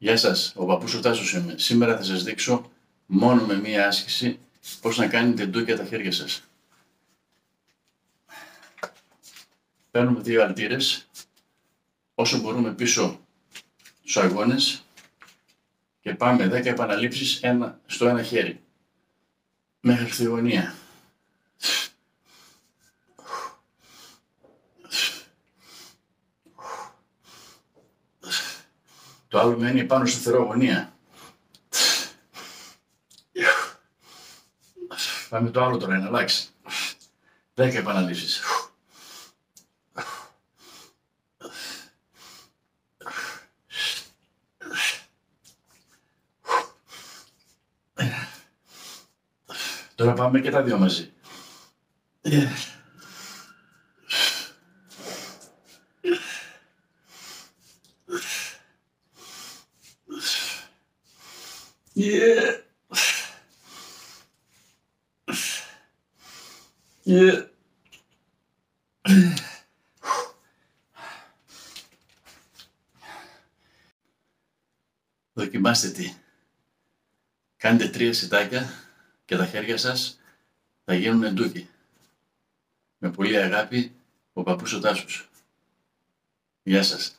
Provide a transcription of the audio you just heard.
Γεια σας, ο παππούς ο Τάσος είμαι. Σήμερα θα σας δείξω μόνο με μία άσκηση πώς να κάνετε ντούκια τα χέρια σας. Παίρνουμε δύο αλτήρες, όσο μπορούμε πίσω στους αγώνες και πάμε 10 επαναλήψεις ένα, στο ένα χέρι. Μέχρι τη γωνία. Το άλλο μένει πάνω στη θερογωνία. Πάμε το άλλο τώρα, να αλλάξει. Δέκα επαναλήψεις. Τώρα πάμε και τα δύο μαζί. Yeah. Yeah. Δοκιμάστε τι. Κάντε τρία σιτάκια και τα χέρια σας θα γίνουν εντούκι. Με πολύ αγάπη, ο παππούς ο Τάσος. Γεια σας.